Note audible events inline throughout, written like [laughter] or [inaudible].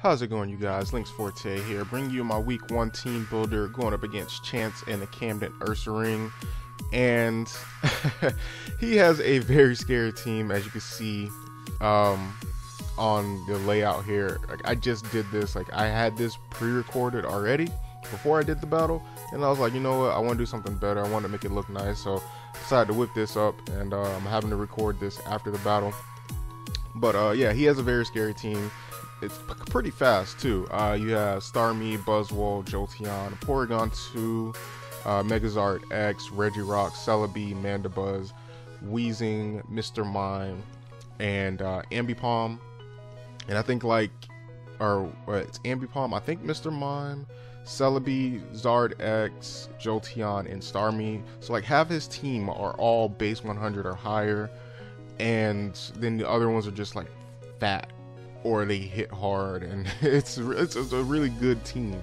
How's it going, you guys? Lynx Forte here, bringing you my week one team builder going up against Chance and the Camden Ursaring. And [laughs] he has a very scary team, as you can see um, on the layout here. Like, I just did this, like, I had this pre recorded already before I did the battle. And I was like, you know what? I want to do something better. I want to make it look nice. So I decided to whip this up, and uh, I'm having to record this after the battle. But uh, yeah, he has a very scary team it's pretty fast too. Uh, you have Starmie, Buzzwole, Jolteon, Porygon 2, uh, Mega Zard X, Regirock, Celebi, Mandibuzz, Weezing, Mr. Mime, and uh, Ambipom. And I think like, or it's Ambipom. I think Mr. Mime, Celebi, Zard X, Jolteon, and Starmie. So like half his team are all base 100 or higher, and then the other ones are just like fat or they hit hard, and [laughs] it's, it's a really good team.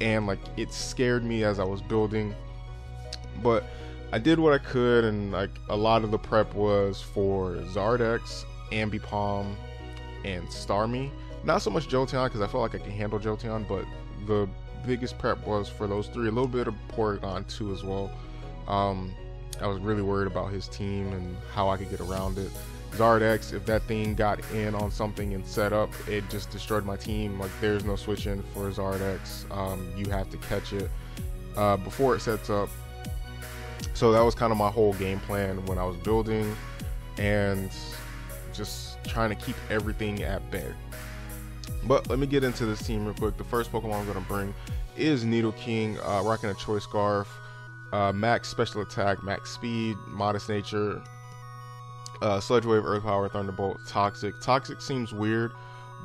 And like it scared me as I was building, but I did what I could, and like a lot of the prep was for Zard X, Ambipom, and Starmie. Not so much Jolteon because I felt like I can handle Jolteon, but the biggest prep was for those three. A little bit of Porygon 2 as well. Um, I was really worried about his team and how I could get around it. Zard X, if that thing got in on something and set up, it just destroyed my team. Like there's no switching for Zard X. Um, you have to catch it uh, before it sets up. So that was kind of my whole game plan when I was building and just trying to keep everything at bay. But let me get into this team real quick. The first Pokemon I'm going to bring is Nidoking, uh, rocking a Choice Scarf, uh, max special attack, max speed, modest nature, uh, Sludge Wave, Earth Power, Thunderbolt, Toxic. Toxic seems weird,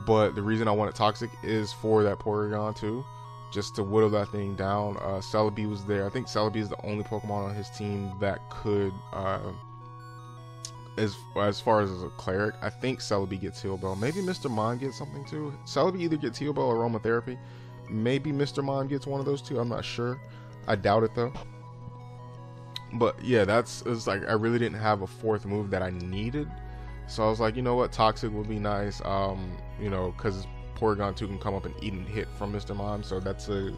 but the reason I wanted Toxic is for that Porygon 2, just to whittle that thing down. Uh, Celebi was there. I think Celebi is the only Pokemon on his team that could, uh, as as far as, as a cleric, I think Celebi gets Heal Bell. Maybe Mr. Mime gets something too. Celebi either gets Heal Bell or Aromatherapy. Maybe Mr. Mime gets one of those two. I'm not sure. I doubt it though but yeah, that's it's like I really didn't have a fourth move that I needed, so I was like, you know what, Toxic would be nice. Um, you know, because Porygon 2 can come up and eat and hit from Mr. Mime, so that's a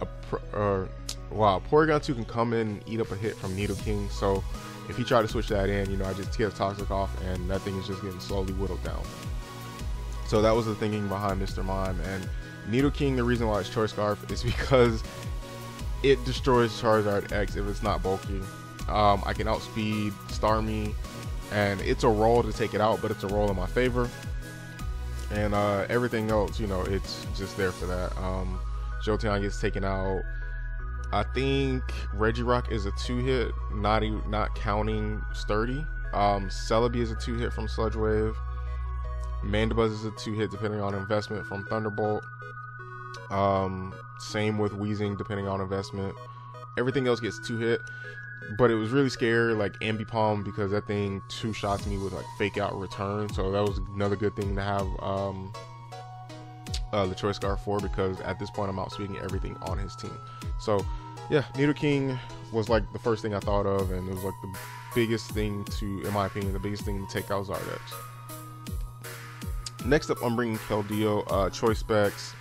a uh, wow, Porygon 2 can come in and eat up a hit from Nidoking. So if he tried to switch that in, you know, I just tear Toxic off, and that thing is just getting slowly whittled down. So that was the thinking behind Mr. Mime and Nidoking. The reason why it's Choice Scarf is [laughs] because it destroys Charizard X if it's not bulky. Um, I can outspeed Starmie, and it's a roll to take it out, but it's a roll in my favor. And uh, everything else, you know, it's just there for that. Um, Jolteon gets taken out. I think Regirock is a two hit, not even, not counting Sturdy. Um, Celebi is a two hit from Sludge Wave. Mandibuzz is a two hit depending on investment from Thunderbolt. Um, same with Weezing, depending on investment. Everything else gets two hit, but it was really scary, like Ambipom, because that thing two shots me with like fake out return. So that was another good thing to have um, uh, the Choice Scarf for, because at this point I'm outspeeding everything on his team. So yeah, Nidoking was like the first thing I thought of, and it was like the biggest thing to, in my opinion, the biggest thing to take out Zard X. Next up, I'm bringing Keldeo, uh, Choice Specs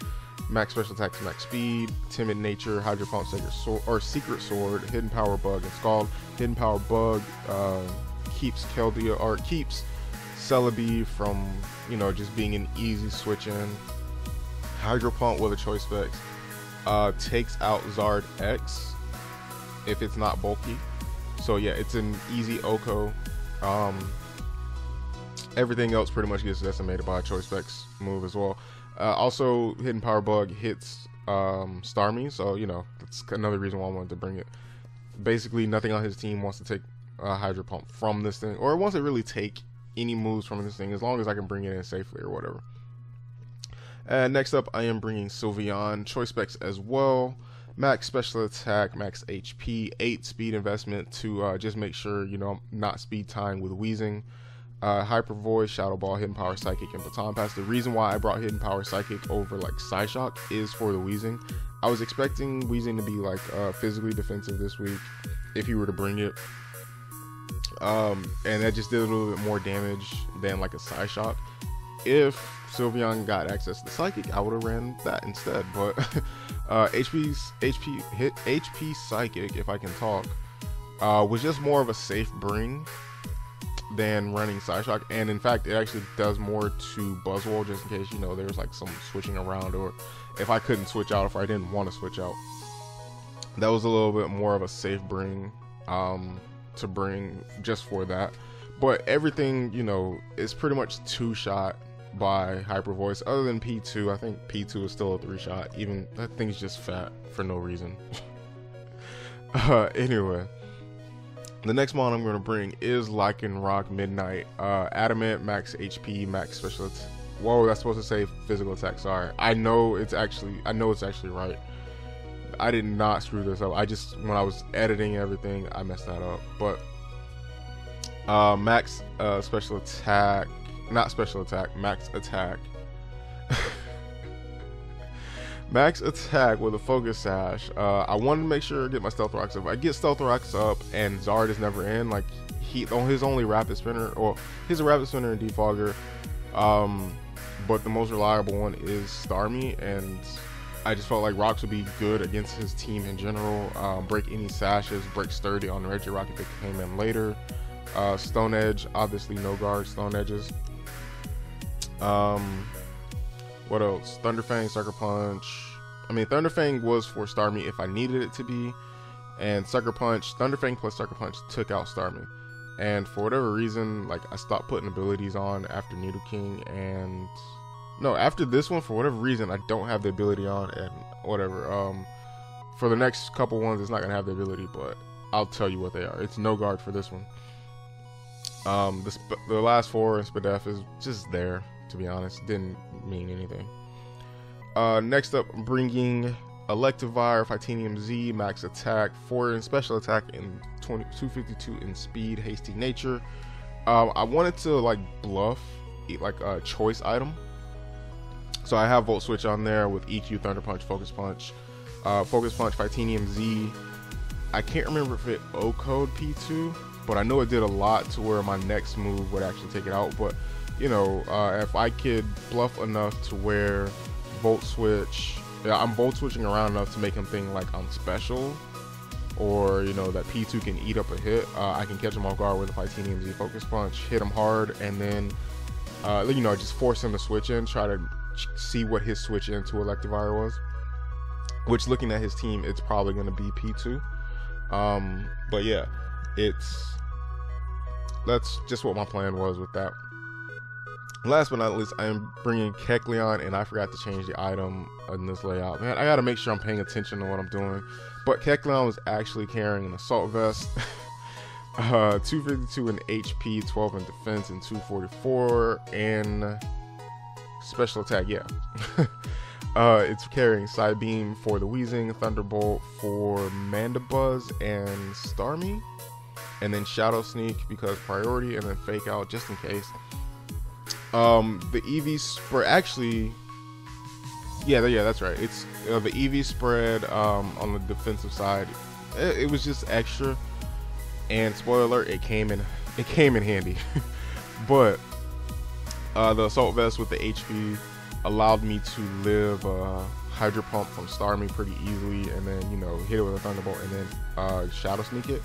max special attack to max speed, timid nature, hydro pump, sword, or secret sword, hidden power bug. It's called hidden power bug. Uh, keeps Keldeo or keeps Celebi from you know just being an easy switch in. Hydro pump with a choice specs uh, takes out Zard X if it's not bulky. So yeah, it's an easy OHKO. Um, everything else pretty much gets decimated by a choice specs move as well. Uh, also, Hidden Power Bug hits um, Starmie, so you know that's another reason why I wanted to bring it. Basically, nothing on his team wants to take a Hydro Pump from this thing, or wants to really take any moves from this thing, as long as I can bring it in safely or whatever. And next up, I am bringing Sylveon, choice specs as well. Max special attack, max HP, 8 speed investment to uh, just make sure, you know, I'm not speed tying with Weezing uh, Hyper Voice, Shadow Ball, Hidden Power Psychic, and Baton Pass. The reason why I brought Hidden Power Psychic over like Psyshock is for the Weezing. I was expecting Weezing to be like uh, physically defensive this week if he were to bring it. Um, and that just did a little bit more damage than like a Psyshock. If Sylveon got access to the Psychic, I would have ran that instead. But [laughs] uh, HP's HP hit HP Psychic, if I can talk, uh, was just more of a safe bring than running Psyshock, and in fact, it actually does more to Buzzwole just in case you know there's like some switching around, or if I couldn't switch out, if I didn't want to switch out. That was a little bit more of a safe bring um, to bring just for that. But everything, you know, is pretty much two shot by Hyper Voice. Other than P2, I think P2 is still a three shot. Even that thing's just fat for no reason. [laughs] uh, anyway, the next mod I'm going to bring is Lycanroc Midnight. Uh, Adamant, max HP, max special. Whoa, that's supposed to say physical attack. Sorry, I know it's actually I know it's actually right. I did not screw this up. I just when I was editing everything, I messed that up. But uh, max uh, special attack, not special attack, max attack. [laughs] max attack with a focus sash. Uh, I wanted to make sure I get my stealth rocks up. I get stealth rocks up, and Zard is never in. Like he, on his only rapid spinner, or he's a rapid spinner and defogger. Um, but the most reliable one is Starmie, and I just felt like Rocks would be good against his team in general. Um, break any sashes, break sturdy on the Regirock if it came in later. Uh, Stone Edge, obviously no guard, Stone Edges. Um, what else? Thunderfang, Sucker Punch. I mean, Thunderfang was for Starmie if I needed it to be, and Sucker Punch, Thunderfang plus Sucker Punch took out Starmie. And for whatever reason, like I stopped putting abilities on after Nidoking, and no, after this one, for whatever reason, I don't have the ability on, and whatever. Um, for the next couple ones, it's not gonna have the ability, but I'll tell you what they are. It's no guard for this one. Um, the, the last four in Spadef is just there, to be honest. Didn't mean anything. Uh, next up, I'm bringing Electivire, Fightinium Z, max attack, 4 in special attack, and 20, 252 in speed, hasty nature. Um, I wanted to like bluff, like a choice item so I have Volt Switch on there with EQ, Thunder Punch, Focus Punch, uh, Focus Punch, Fightinium Z. I can't remember if it OHKO'd P2, but I know it did a lot to where my next move would actually take it out. But you know, uh, if I could bluff enough to where Volt Switch, yeah, I'm Volt Switching around enough to make him think like I'm special, or you know that P2 can eat up a hit. Uh, I can catch him off guard with a Fightinium Z Focus Punch, hit him hard, and then uh, you know just force him to switch in, try to see what his switch into Electivire was. Which, looking at his team, it's probably going to be P2. Um, but yeah, it's that's just what my plan was with that. Last but not least, I am bringing Kecleon, and I forgot to change the item in this layout. Man, I got to make sure I'm paying attention to what I'm doing. But Kecleon was actually carrying an assault vest. [laughs] uh, 252 in HP, 12 in defense, and 244 in special attack, yeah. [laughs] uh, it's carrying Psybeam for the Weezing, Thunderbolt for Mandibuzz and Starmie, and then Shadow Sneak because priority, and then Fake Out just in case. Um, the EV spread actually, yeah, yeah, that's right. It's uh, the EV spread um, on the defensive side. It, it was just extra, and spoiler alert, it came in [laughs] it came in handy, [laughs] but uh, the assault vest with the HP allowed me to live uh, Hydro Pump from Starmie pretty easily, and then you know hit it with a Thunderbolt, and then uh, Shadow Sneak it.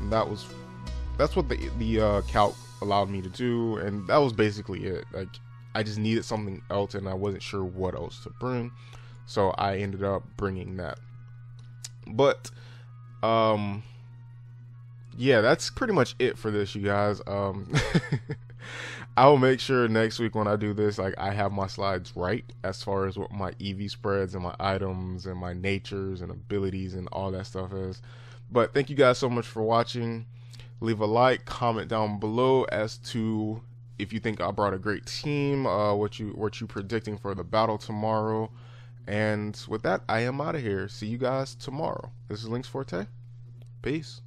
And that was that's what the the uh, calc allowed me to do, and that was basically it. Like I just needed something else, and I wasn't sure what else to bring, so I ended up bringing that. But um, yeah, that's pretty much it for this, you guys. Um. [laughs] I will make sure next week when I do this, like I have my slides right as far as what my EV spreads and my items and my natures and abilities and all that stuff is. But thank you guys so much for watching. Leave a like, comment down below as to if you think I brought a great team, uh, what you what you predicting for the battle tomorrow. And with that, I am out of here. See you guys tomorrow. This is Lynx Forte. Peace.